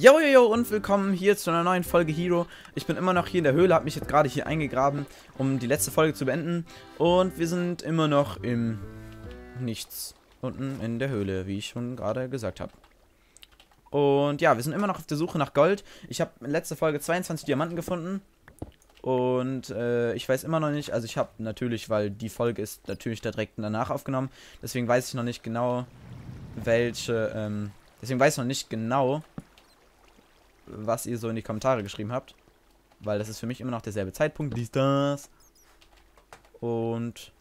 Yo, yo, yo und willkommen hier zu einer neuen Folge Hero. Ich bin immer noch hier in der Höhle, habe mich jetzt gerade hier eingegraben, um die letzte Folge zu beenden. Und wir sind immer noch im Nichts unten in der Höhle, wie ich schon gerade gesagt habe. Und ja, wir sind immer noch auf der Suche nach Gold. Ich habe in letzter Folge 22 Diamanten gefunden. Und äh, ich weiß immer noch nicht, also ich habe natürlich, weil die Folge ist natürlich direkt danach aufgenommen, deswegen weiß ich noch nicht genau, welche, ähm, deswegen weiß ich noch nicht genau, was ihr so in die Kommentare geschrieben habt. Weil das ist für mich immer noch derselbe Zeitpunkt. Dies, das. Und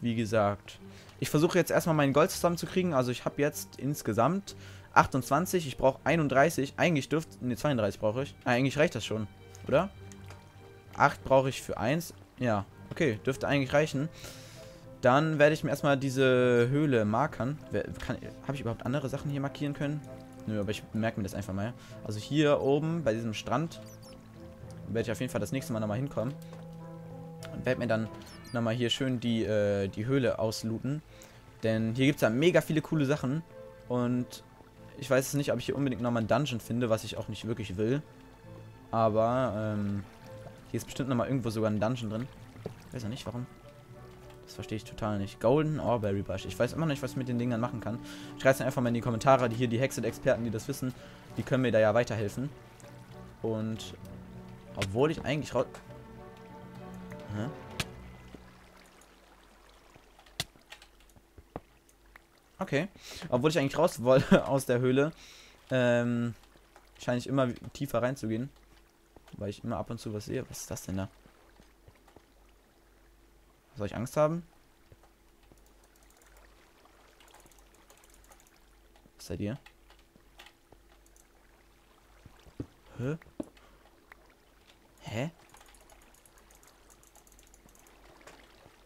wie gesagt, ich versuche jetzt erstmal meinen Gold zusammenzukriegen. Also ich habe jetzt insgesamt 28. Ich brauche 31. Eigentlich dürfte... Ne, 32 brauche ich. Ah, eigentlich reicht das schon, oder? 8 brauche ich für 1. Ja, okay, dürfte eigentlich reichen. Dann werde ich mir erstmal diese Höhle markern. Habe ich überhaupt andere Sachen hier markieren können? Nö, aber ich merke mir das einfach mal. Also hier oben bei diesem Strand werde ich auf jeden Fall das nächste Mal nochmal hinkommen. Und werde mir dann nochmal hier schön die, äh, die Höhle auslooten. Denn hier gibt es ja mega viele coole Sachen. Und ich weiß nicht, ob ich hier unbedingt nochmal einen Dungeon finde, was ich auch nicht wirklich will. Aber ähm, hier ist bestimmt nochmal irgendwo sogar ein Dungeon drin. Ich weiß ja nicht, warum. Das verstehe ich total nicht. Golden Orberry Bush. Ich weiß immer noch nicht, was ich mit den Dingern machen kann. Schreibt es einfach mal in die Kommentare. Die hier, die Hexet-Experten, die das wissen, die können mir da ja weiterhelfen. Und obwohl ich eigentlich raus... Hä? Okay. Obwohl ich eigentlich raus wollte aus der Höhle, ähm, scheine ich immer tiefer reinzugehen. Weil ich immer ab und zu was sehe. Was ist das denn da? Soll ich Angst haben? Was seid ihr? Hä? Hä?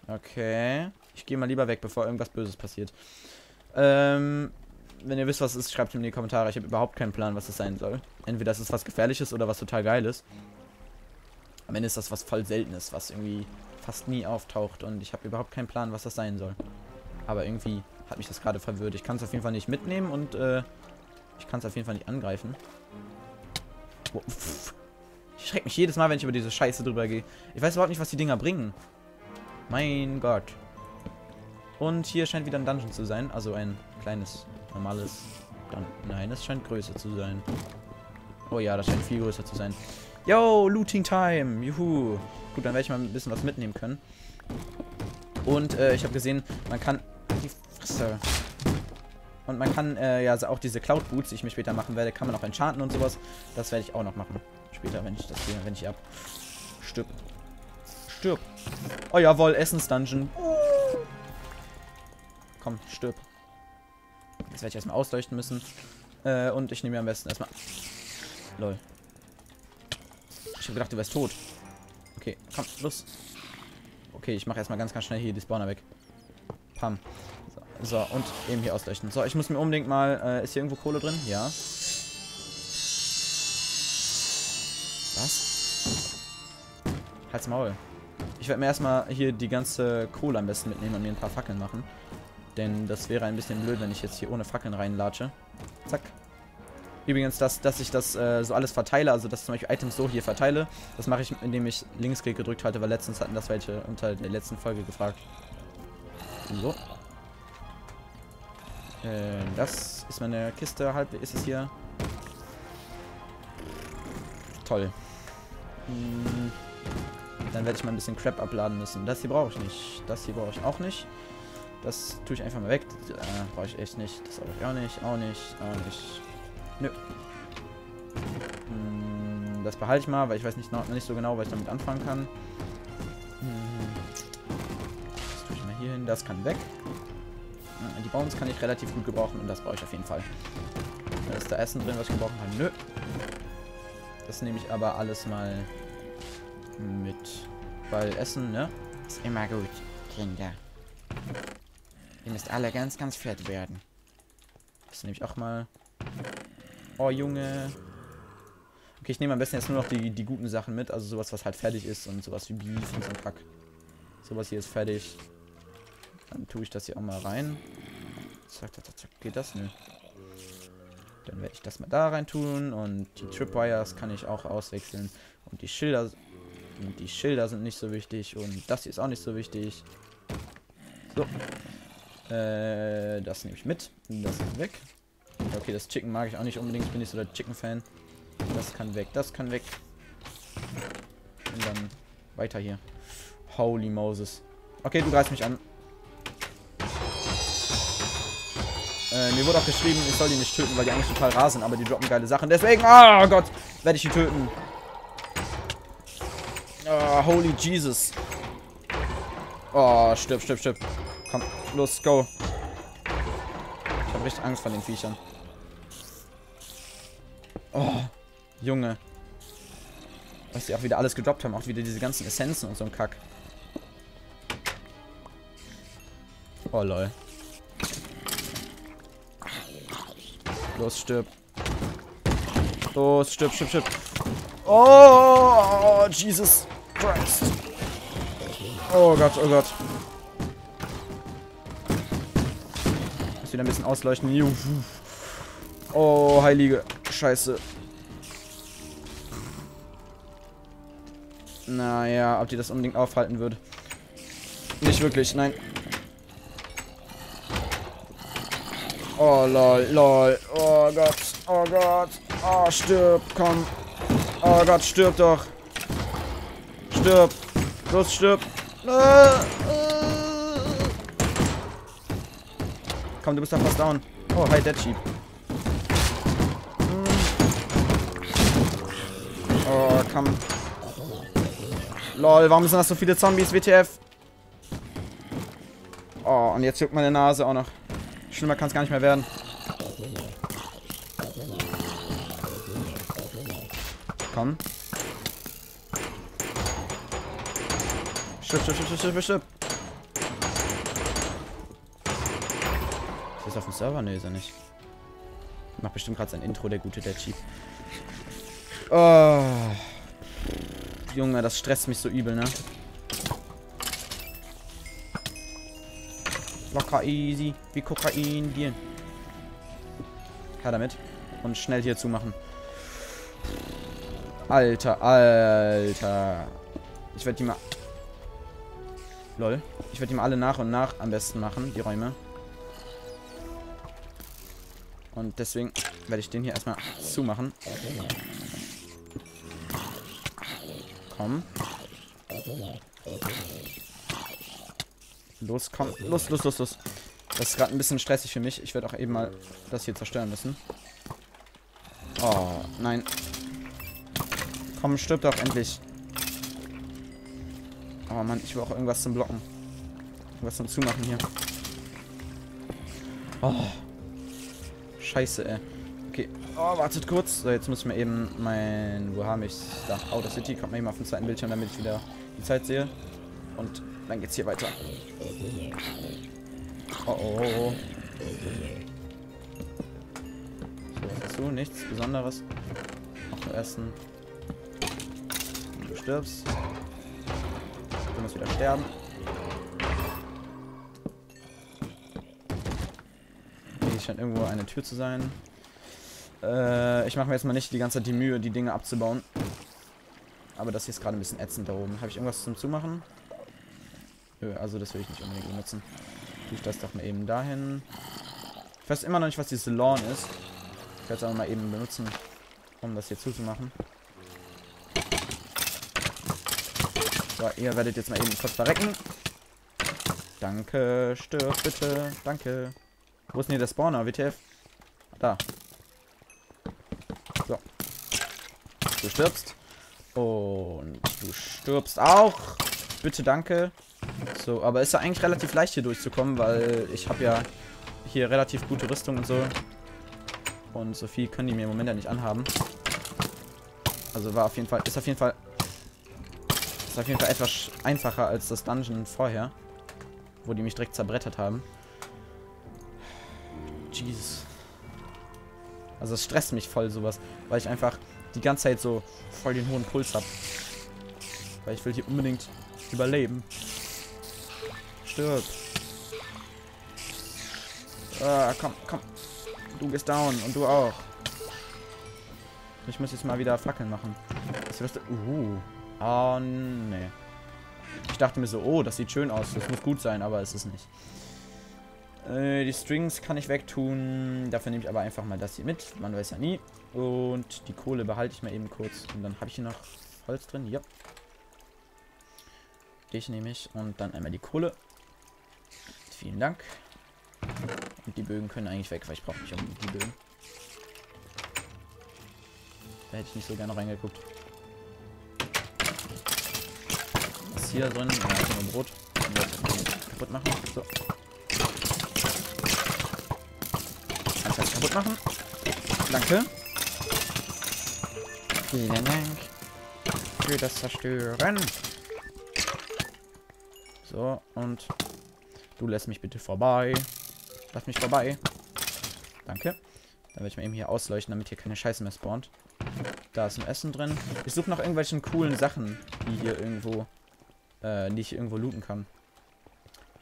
Okay. Ich gehe mal lieber weg, bevor irgendwas Böses passiert. Ähm, wenn ihr wisst, was es ist, schreibt es in die Kommentare. Ich habe überhaupt keinen Plan, was es sein soll. Entweder das ist was Gefährliches oder was total Geiles. Am Ende ist das was voll Seltenes, was irgendwie fast nie auftaucht und ich habe überhaupt keinen Plan, was das sein soll. Aber irgendwie hat mich das gerade verwirrt. Ich kann es auf jeden Fall nicht mitnehmen und äh, ich kann es auf jeden Fall nicht angreifen. Oh, ich schrecke mich jedes Mal, wenn ich über diese Scheiße drüber gehe. Ich weiß überhaupt nicht, was die Dinger bringen. Mein Gott. Und hier scheint wieder ein Dungeon zu sein. Also ein kleines, normales... Dun Nein, es scheint größer zu sein. Oh ja, das scheint viel größer zu sein. Yo, Looting Time. Juhu. Gut, dann werde ich mal ein bisschen was mitnehmen können. Und äh, ich habe gesehen, man kann... Die Fresse. Und man kann äh, ja auch diese Cloud Boots, die ich mir später machen werde, kann man auch enchanten und sowas. Das werde ich auch noch machen. Später, wenn ich das hier, wenn ich ab. Stirb. Stirb. Oh jawohl, Essens-Dungeon. Komm, stirb. Jetzt werde ich erstmal ausleuchten müssen. Äh, und ich nehme mir am besten erstmal. Lol. Ich habe gedacht, du wärst tot. Okay, komm, los. Okay, ich mache erstmal ganz, ganz schnell hier die Spawner weg. Pam. So, so, und eben hier ausleuchten. So, ich muss mir unbedingt mal... Äh, ist hier irgendwo Kohle drin? Ja. Was? Halt's Maul. Ich werde mir erstmal hier die ganze Kohle am besten mitnehmen und mir ein paar Fackeln machen. Denn das wäre ein bisschen blöd, wenn ich jetzt hier ohne Fackeln reinlatsche. Zack. Übrigens, dass, dass ich das äh, so alles verteile, also dass ich zum Beispiel Items so hier verteile, das mache ich, indem ich Linksklick gedrückt hatte, weil letztens hatten das welche unter der letzten Folge gefragt. So. Äh, das ist meine Kiste halb. Ist es hier? Toll. Hm. Dann werde ich mal ein bisschen Crap abladen müssen. Das hier brauche ich nicht. Das hier brauche ich auch nicht. Das tue ich einfach mal weg. Äh, brauche ich echt nicht. Das brauche ich auch nicht. Auch nicht. Auch nicht. Nö. Hm, das behalte ich mal, weil ich weiß nicht, noch nicht so genau, was ich damit anfangen kann. Hm. Das tue ich mal hier hin. Das kann weg. Die Bones kann ich relativ gut gebrauchen und das brauche ich auf jeden Fall. Da ist da Essen drin, was ich gebrauchen kann. Nö. Das nehme ich aber alles mal mit. Weil Essen, ne? Ist immer gut, Kinder. Ihr müsst alle ganz, ganz fett werden. Das nehme ich auch mal. Oh, Junge. Okay, ich nehme am besten jetzt nur noch die, die guten Sachen mit. Also sowas, was halt fertig ist und sowas wie Beef und so ein Pack. Sowas hier ist fertig. Dann tue ich das hier auch mal rein. Zack, zack, zack. Geht das? Nö. Dann werde ich das mal da rein tun. Und die Tripwires kann ich auch auswechseln. Und die Schilder... Und die Schilder sind nicht so wichtig. Und das hier ist auch nicht so wichtig. So. Äh, das nehme ich mit. Das ist weg. Okay, das Chicken mag ich auch nicht unbedingt. Bin nicht so der Chicken-Fan. Das kann weg, das kann weg. Und dann weiter hier. Holy Moses. Okay, du greifst mich an. Äh, mir wurde auch geschrieben, ich soll die nicht töten, weil die eigentlich total rar sind, aber die droppen geile Sachen. Deswegen, oh Gott, werde ich die töten. Oh, holy Jesus. Oh, stirb, stirb, stirb. Komm, los, go. Ich habe richtig Angst vor den Viechern. Oh, Junge. Was die auch wieder alles gedroppt haben. Auch wieder diese ganzen Essenzen und so ein Kack. Oh, lol. Los, stirb. Los, stirb, stirb, stirb. Oh, Jesus Christ. Oh Gott, oh Gott. Muss wieder ein bisschen ausleuchten. Oh, heilige Scheiße. Naja, ob die das unbedingt aufhalten würde. Nicht wirklich, nein. Oh, lol, lol. Oh Gott, oh Gott. Oh, stirb, komm. Oh Gott, stirb doch. Stirb. Los, stirb. Komm, du bist da fast down. Oh, hi, Dead Sheep. Komm. Lol, warum sind das so viele Zombies, WTF? Oh, und jetzt juckt meine Nase auch noch. Schlimmer kann es gar nicht mehr werden. Komm. Schiff, schiff, schiff, schiff, schiff. Ist das auf dem Server? Ne, ist er nicht. Macht bestimmt gerade sein Intro, der gute Dead Chief. Oh. Junge, das stresst mich so übel, ne? Locker easy. Wie Kokain gehen. Her damit. Und schnell hier zumachen. Alter, Alter. Ich werde die mal... Lol. Ich werde die mal alle nach und nach am besten machen, die Räume. Und deswegen werde ich den hier erstmal zumachen. Komm. Los, komm. Los, los, los, los. Das ist gerade ein bisschen stressig für mich. Ich werde auch eben mal das hier zerstören müssen. Oh, nein. Komm, stirb doch endlich. Oh Mann, ich will auch irgendwas zum Blocken. Irgendwas zum Zumachen hier. Oh. Scheiße, ey. Okay. Oh, wartet kurz. So, jetzt muss ich mir eben mein... Wo habe ich Da, Outer City. Kommt mir eben auf den zweiten Bildschirm, damit ich wieder die Zeit sehe. Und dann geht's hier weiter. Oh, oh, oh. So, dazu nichts Besonderes. Noch essen. Du stirbst. Du musst wieder sterben. Hier scheint irgendwo eine Tür zu sein. Äh, ich mache mir jetzt mal nicht die ganze Zeit die Mühe, die Dinge abzubauen. Aber das hier ist gerade ein bisschen ätzend da oben. Habe ich irgendwas zum Zumachen? Nö, also das will ich nicht unbedingt benutzen. Tue ich das doch mal eben dahin. Ich weiß immer noch nicht, was dieses Lawn ist. Ich werde es aber mal eben benutzen, um das hier zuzumachen. So, ihr werdet jetzt mal eben kurz verrecken. Danke, stirb bitte. Danke. Wo ist denn hier der Spawner, WTF? Da. Stirbst. Und du stirbst auch. Bitte, danke. So, aber ist ja eigentlich relativ leicht hier durchzukommen, weil ich habe ja hier relativ gute Rüstung und so. Und so viel können die mir im Moment ja nicht anhaben. Also war auf jeden Fall, ist auf jeden Fall, ist auf jeden Fall etwas einfacher als das Dungeon vorher, wo die mich direkt zerbrettert haben. Jesus. Also es stresst mich voll sowas, weil ich einfach die ganze Zeit so voll den hohen Puls habe. Weil ich will hier unbedingt überleben. Stirb. Ah, komm, komm. Du gehst down und du auch. Ich muss jetzt mal wieder Fackeln machen. Das wirst Uh. Oh, nee. Ich dachte mir so, oh, das sieht schön aus. Das muss gut sein, aber es ist nicht. Äh, die Strings kann ich wegtun. Dafür nehme ich aber einfach mal das hier mit. Man weiß ja nie. Und die Kohle behalte ich mal eben kurz. Und dann habe ich hier noch Holz drin. Ja. Dich nehme ich. Und dann einmal die Kohle. Vielen Dank. Und die Bögen können eigentlich weg, weil ich brauche nicht unbedingt die Bögen. Da hätte ich nicht so gerne reingeguckt. Was hier drin? Ja, ist nur Brot. Kaputt machen. So. Kaputt machen? Danke. Vielen Dank für das Zerstören. So, und du lässt mich bitte vorbei. Lass mich vorbei. Danke. Dann werde ich mal eben hier ausleuchten, damit hier keine Scheiße mehr spawnt. Da ist ein Essen drin. Ich suche nach irgendwelchen coolen Sachen, die hier irgendwo, äh, die ich irgendwo looten kann.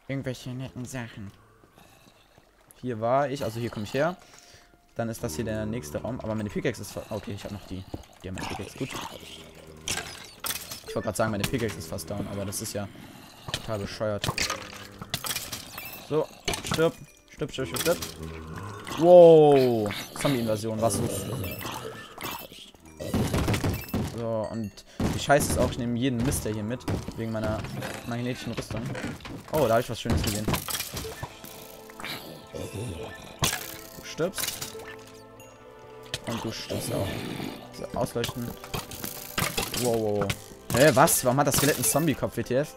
Irgendwelche netten Sachen. Hier war ich, also hier komme ich her. Dann ist das hier der nächste Raum. Aber meine Pickaxe ist... Okay, ich habe noch die. Die haben meine Pickaxe. Gut. Ich wollte gerade sagen, meine Pickaxe ist fast down. Aber das ist ja total bescheuert. So, stirb. Stirb, stirb, stirb, stirb. Wow. Zombie-Invasion. Was los? So, und die Scheiße ist auch, ich nehme jeden Mister hier mit. Wegen meiner magnetischen Rüstung. Oh, da habe ich was Schönes gesehen. Du stirbst. Und du stirbst auch. So, ausleuchten. Wow, wow, wow. Hä, was? Warum hat das Skelett einen Zombie-Kopf, WTF?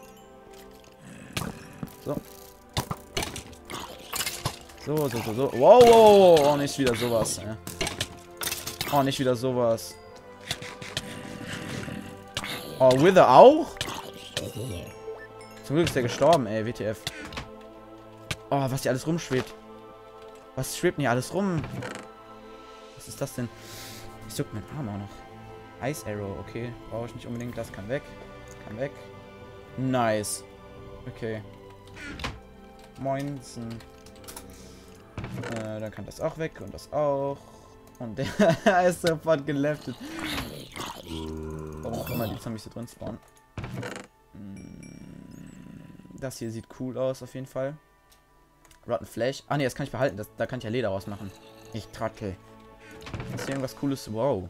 So. So, so, so, so. Wow, wow, wow. Oh, nicht wieder sowas. Ey. Oh, nicht wieder sowas. Oh, Wither auch? Zum Glück ist der gestorben, ey, WTF. Oh, was hier alles rumschwebt. Was schwebt denn hier alles rum? Was ist das denn? Ich suche meinen Arm auch noch. Ice Arrow, okay. Brauche ich nicht unbedingt. Das kann weg. Kann weg. Nice. Okay. Moinsen. Äh, dann kann das auch weg und das auch. Und der ist sofort geleftet. Warum auch immer die Zombies hier drin spawnen. Mm, das hier sieht cool aus, auf jeden Fall. Rotten Flash. Ah ne, das kann ich behalten. Das, da kann ich ja Leder rausmachen. Ich trottel. Ist hier irgendwas cooles? Wow.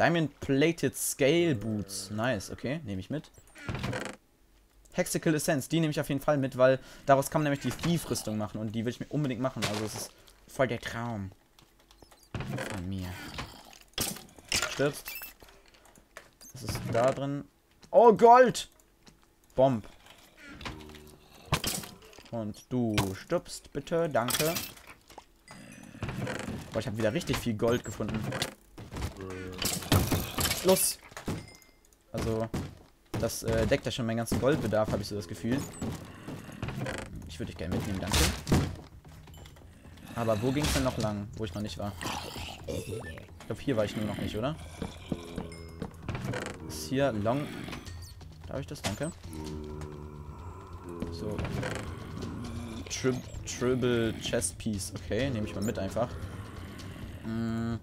Diamond Plated Scale Boots. Nice, okay. Nehme ich mit. Hexical Essence, die nehme ich auf jeden Fall mit, weil daraus kann man nämlich die Thief-Rüstung machen und die will ich mir unbedingt machen. Also es ist voll der Traum. Von mir. Stirbst. Was ist da drin? Oh, Gold! Bomb. Und du stirbst bitte, danke. Boah, ich habe wieder richtig viel Gold gefunden. Los! Also, das äh, deckt ja schon meinen ganzen Goldbedarf, habe ich so das Gefühl. Ich würde dich gerne mitnehmen, danke. Aber wo ging es denn noch lang, wo ich noch nicht war? Ich glaube, hier war ich nur noch nicht, oder? Ist hier Long... Darf ich das? Danke. So. Tri Triple Chest Piece. Okay, nehme ich mal mit einfach. Hm.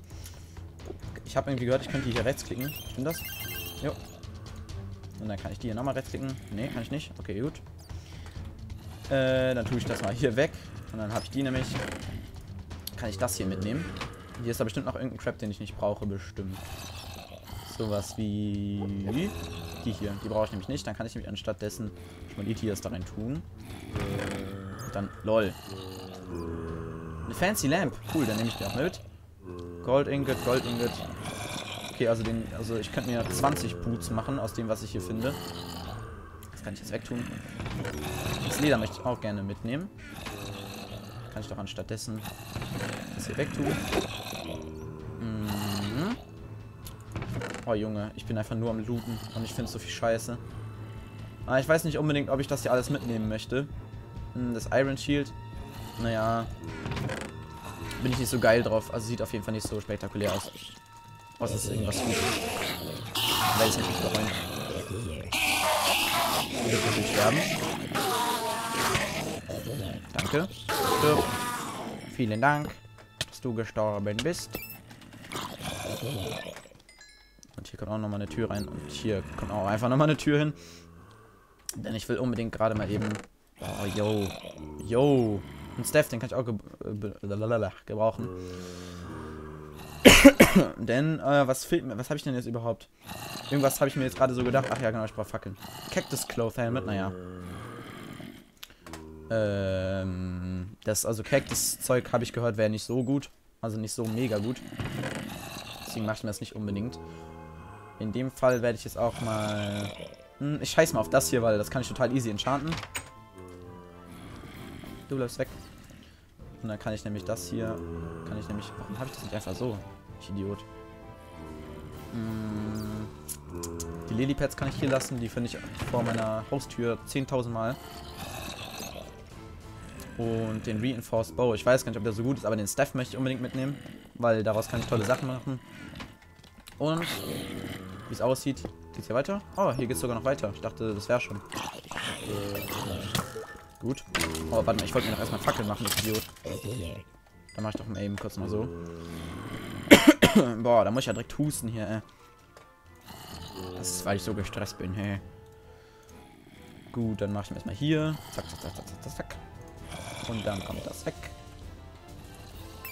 Ich habe irgendwie gehört, ich könnte hier rechts klicken. Stimmt das? Jo. Und dann kann ich die hier nochmal rechtsklicken. Ne, kann ich nicht. Okay, gut. Äh, dann tue ich das mal hier weg. Und dann habe ich die nämlich. Kann ich das hier mitnehmen. Hier ist da bestimmt noch irgendein Crap, den ich nicht brauche, bestimmt. Sowas wie die hier. Die brauche ich nämlich nicht. Dann kann ich nämlich anstattdessen schon mal die Tiers da rein tun. Und dann, lol. Eine fancy Lamp. Cool, dann nehme ich die auch mit. Gold Ingot, Gold Ingot. Okay, also den, also ich könnte mir 20 Boots machen aus dem, was ich hier finde. Das kann ich jetzt wegtun. Das Leder möchte ich auch gerne mitnehmen. Kann ich doch anstattdessen das hier wegtun. Mhm. Oh Junge, ich bin einfach nur am Looten und ich finde so viel Scheiße. Aber ah, ich weiß nicht unbedingt, ob ich das hier alles mitnehmen möchte. Hm, das Iron Shield. Naja. Bin ich nicht so geil drauf. Also sieht auf jeden Fall nicht so spektakulär aus. Was ist irgendwas gut? Werde ich nicht bereuen. Du wirst natürlich sterben. Danke. Stirb. Vielen Dank, dass du gestorben bist. Und hier kommt auch nochmal eine Tür rein. Und hier kommt auch einfach nochmal eine Tür hin. Denn ich will unbedingt gerade mal eben... Oh, yo. Yo. Und Steph, den kann ich auch ge äh, gebrauchen. denn, äh, was fehlt mir? Was habe ich denn jetzt überhaupt? Irgendwas habe ich mir jetzt gerade so gedacht. Ach ja, genau, ich brauche Fackeln. Cactus Cloth Helmet, naja. Ähm, das, also Cactus-Zeug habe ich gehört, wäre nicht so gut. Also nicht so mega gut. Deswegen mache ich mir das nicht unbedingt. In dem Fall werde ich jetzt auch mal... Hm, ich scheiß mal auf das hier, weil das kann ich total easy enchanten. Du bleibst weg. Und dann kann ich nämlich das hier... Kann ich nämlich... Warum habe ich das nicht einfach so? Ich Idiot. Hm, die Lilypads kann ich hier lassen. Die finde ich vor meiner Haustür 10.000 Mal. Und den Reinforced Bow. Ich weiß gar nicht, ob der so gut ist, aber den Staff möchte ich unbedingt mitnehmen. Weil daraus kann ich tolle Sachen machen. Und wie es aussieht, geht's hier weiter? Oh, hier geht's sogar noch weiter. Ich dachte, das wäre schon. Gut. Oh, warte mal, ich wollte mir noch erstmal Fackeln machen, das Idiot. Dann mache ich doch mal eben kurz mal so. Boah, da muss ich ja direkt husten hier, ey. Das ist, weil ich so gestresst bin, hey. Gut, dann mache ich mir erstmal hier. Zack, zack, zack, zack, zack, zack. Und dann kommt das weg.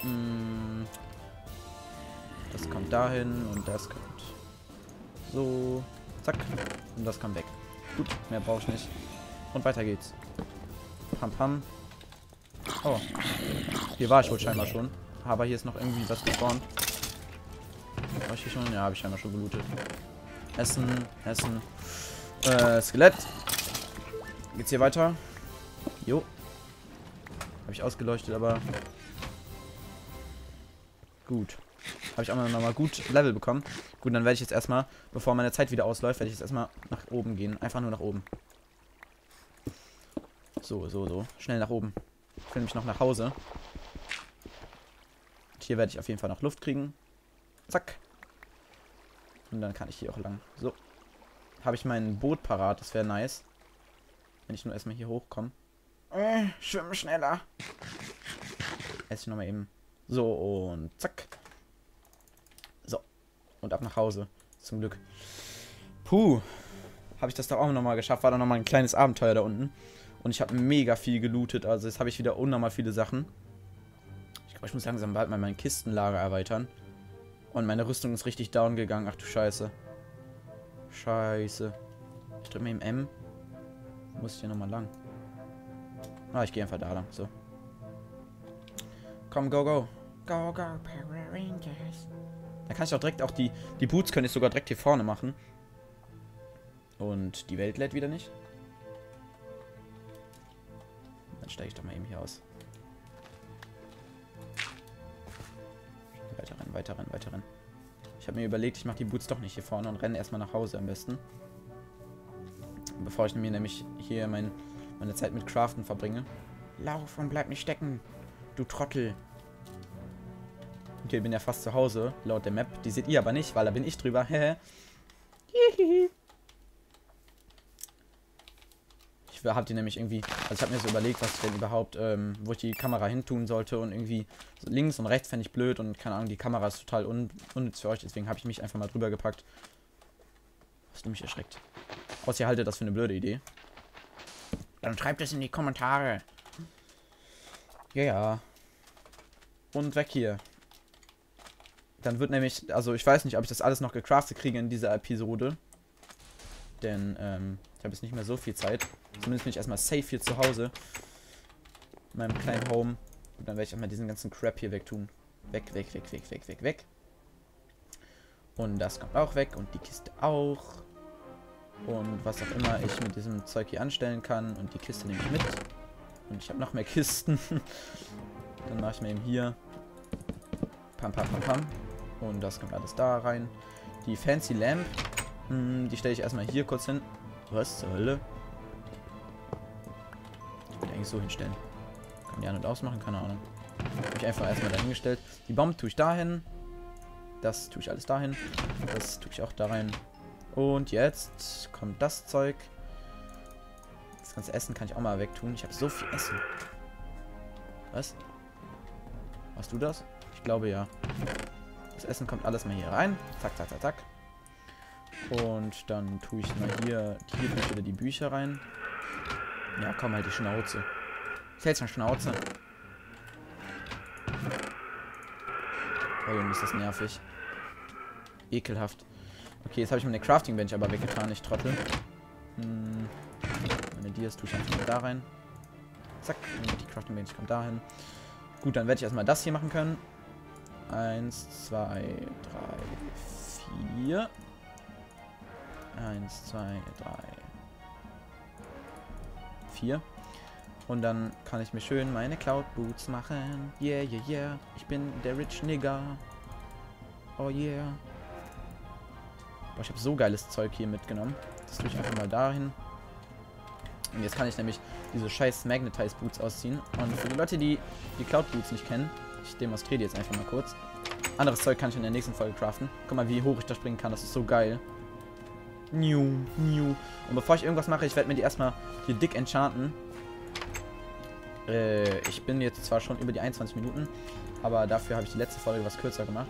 Hm. Das kommt dahin und das kommt so. Zack. Und das kommt weg. Gut, mehr brauche ich nicht. Und weiter geht's. Pam pam. Oh. Hier war ich wohl scheinbar schon. Aber hier ist noch irgendwie was gespawnt. War ich hier schon? Ja, habe ich scheinbar schon gelootet. Essen, Essen. Äh, Skelett. Geht's hier weiter? Jo. Habe ich ausgeleuchtet, aber... Gut. Habe ich auch nochmal gut Level bekommen. Gut, dann werde ich jetzt erstmal, bevor meine Zeit wieder ausläuft, werde ich jetzt erstmal nach oben gehen. Einfach nur nach oben. So, so, so. Schnell nach oben. Ich will nämlich noch nach Hause. Und hier werde ich auf jeden Fall noch Luft kriegen. Zack. Und dann kann ich hier auch lang. So. Habe ich mein Boot parat. Das wäre nice. Wenn ich nur erstmal hier hochkomme. Äh, schwimmen schneller. Esse ich nochmal eben. So, und zack. So. Und ab nach Hause. Zum Glück. Puh. Habe ich das da auch nochmal geschafft. War da nochmal ein kleines Abenteuer da unten. Und ich habe mega viel gelootet. Also jetzt habe ich wieder unnormal viele Sachen. Ich glaube, ich muss langsam bald mal mein Kistenlager erweitern. Und meine Rüstung ist richtig down gegangen. Ach du Scheiße. Scheiße. Ich drücke mir im M. Muss ich hier nochmal lang. Ah, ich gehe einfach da lang. So. Komm, go, go. Go, go, Power Rangers. Da kann ich auch direkt auch die... Die Boots könnte ich sogar direkt hier vorne machen. Und die Welt lädt wieder nicht. Dann steige ich doch mal eben hier aus. Weiter rennen, weiter rennen, weiter rennen. Ich habe mir überlegt, ich mache die Boots doch nicht hier vorne und renne erstmal nach Hause am besten. Bevor ich mir nämlich hier mein, meine Zeit mit Craften verbringe. Lauf und bleib nicht stecken, du Trottel. Okay, bin ja fast zu Hause, laut der Map. Die seht ihr aber nicht, weil da bin ich drüber. ich habe die nämlich irgendwie, also ich habe mir so überlegt, was ich denn überhaupt, ähm, wo ich die Kamera hin tun sollte und irgendwie links und rechts fände ich blöd und keine Ahnung, die Kamera ist total un unnütz für euch, deswegen habe ich mich einfach mal drüber gepackt. Hast du mich erschreckt? Außer ihr haltet das für eine blöde Idee. Dann schreibt es in die Kommentare. Ja, ja. Und weg hier. Dann wird nämlich, also ich weiß nicht, ob ich das alles noch gecraftet kriege in dieser Episode. Denn, ähm, ich habe jetzt nicht mehr so viel Zeit. Zumindest bin ich erstmal safe hier zu Hause. In meinem kleinen Home. Und dann werde ich auch mal diesen ganzen Crap hier wegtun. Weg, weg, weg, weg, weg, weg, weg. Und das kommt auch weg. Und die Kiste auch. Und was auch immer ich mit diesem Zeug hier anstellen kann. Und die Kiste nehme ich mit. Und ich habe noch mehr Kisten. dann mache ich mir eben hier. Pam, pam, pam, pam. Und das kommt alles da rein. Die Fancy Lamp. Hm, die stelle ich erstmal hier kurz hin. Was zur Hölle? Eigentlich so hinstellen. Kann die an- und ausmachen? Keine Ahnung. Habe ich einfach erstmal dahingestellt. Die Bombe tue ich dahin. Das tue ich alles dahin. Das tue ich auch da rein. Und jetzt kommt das Zeug. Das ganze Essen kann ich auch mal wegtun. Ich habe so viel Essen. Was? Hast du das? Ich glaube ja. Das Essen kommt alles mal hier rein. Zack, zack, zack, zack. Und dann tue ich mal hier, hier tue die Bücher rein. Ja, komm halt die Schnauze. Ich hält's mal Schnauze. Oh Junge, ist das nervig. Ekelhaft. Okay, jetzt habe ich meine Crafting Bench aber weggetan, ich Trottel. Hm. Meine Dias tue ich einfach da rein. Zack, die Crafting Bench kommt dahin. Gut, dann werde ich erstmal das hier machen können. Eins, zwei, drei, vier. Eins, zwei, drei, vier. Und dann kann ich mir schön meine Cloud Boots machen. Yeah, yeah, yeah. Ich bin der Rich Nigger. Oh yeah. Boah, ich habe so geiles Zeug hier mitgenommen. Das tue ich einfach mal dahin. Und jetzt kann ich nämlich diese scheiß Magnetize Boots ausziehen. Und für die Leute, die die Cloud Boots nicht kennen, ich demonstriere die jetzt einfach mal kurz. Anderes Zeug kann ich in der nächsten Folge craften. Guck mal, wie hoch ich da springen kann. Das ist so geil. New, new. Und bevor ich irgendwas mache, ich werde mir die erstmal hier dick enchanten. Äh, ich bin jetzt zwar schon über die 21 Minuten, aber dafür habe ich die letzte Folge was kürzer gemacht.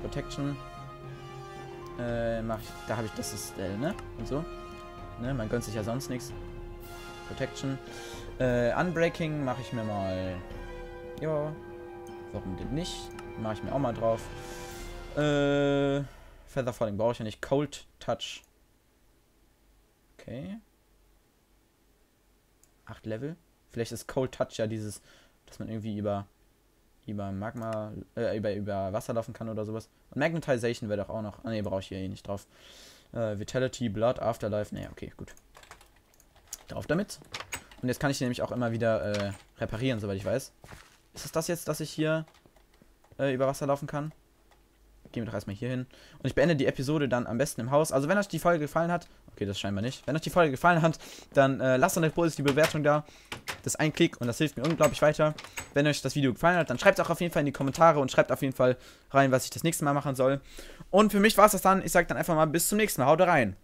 Protection. Äh, mach ich, da habe ich, das ist L, ne? Und so. Ne, man gönnt sich ja sonst nichts. Protection. Äh, Unbreaking mache ich mir mal. Ja. Warum denn nicht? Mache ich mir auch mal drauf. Äh, Feather Falling brauche ich ja nicht. Cold Touch. Okay. Acht Level. Vielleicht ist Cold Touch ja dieses, dass man irgendwie über über Magma, äh, über, über Wasser laufen kann oder sowas. Und Magnetization wäre doch auch noch. Ah, ne, brauche ich hier eh nicht drauf. Äh, Vitality, Blood, Afterlife. Ne, okay, gut. Drauf damit. Und jetzt kann ich nämlich auch immer wieder äh, reparieren, soweit ich weiß. Ist es das jetzt, dass ich hier äh, über Wasser laufen kann? Gehen wir doch erstmal hier hin. Und ich beende die Episode dann am besten im Haus. Also wenn euch die Folge gefallen hat, okay, das scheinbar nicht. Wenn euch die Folge gefallen hat, dann äh, lasst eine positive Bewertung da. Das ist ein Klick und das hilft mir unglaublich weiter. Wenn euch das Video gefallen hat, dann schreibt es auch auf jeden Fall in die Kommentare und schreibt auf jeden Fall rein, was ich das nächste Mal machen soll. Und für mich war es das dann. Ich sage dann einfach mal bis zum nächsten Mal. Haut rein.